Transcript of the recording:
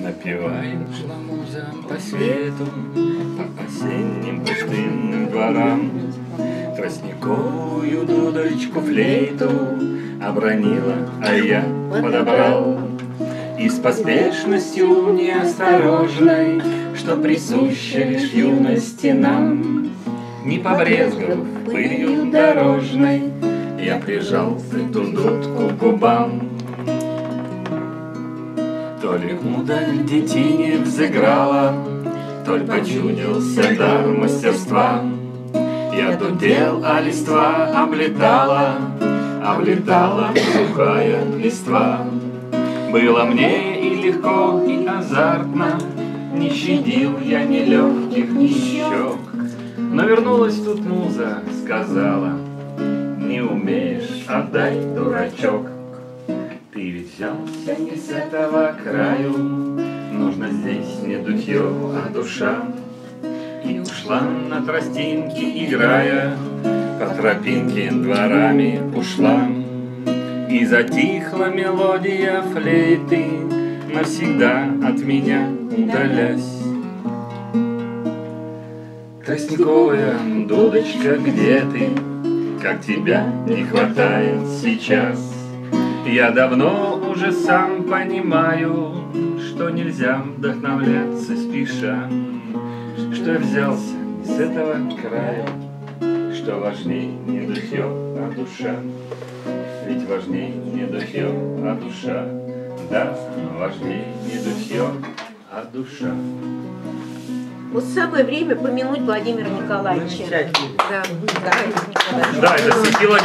Напевает шла муза по свету, По осенним пустынным дворам. Тростниковую дудочку флейту Обронила, а я подобрал. И с поспешностью неосторожной, Что присуща лишь юности нам, Не побрезгав пылью дорожной, Я прижал эту дудку к губам. То ли удаль детине взыграла, То ли почудился дар мастерства. Я дудел, а листва облетала, Облетала сухая листва. Было мне и легко, и азартно, Не щадил я ни легких, ни щек. Но вернулась тут муза, сказала, Не умеешь, отдай, дурачок. Ты ведь взялся не с этого краю, Нужно здесь не духе, а душа. И ушла на тростинке, играя, По тропинке дворами ушла. И затихла мелодия флейты, Навсегда от меня удалясь. Тростниковая дудочка, где ты? Как тебя не хватает сейчас? Я давно уже сам понимаю, Что нельзя вдохновляться спеша, Что я взялся с этого края, Что важней не духе, а душа. Ведь важней не духе, а душа. Да, важней не духе, а душа. Вот самое время помянуть Владимира Николаевича. Замечательно. Да, Николай. Да, это стихи Владимира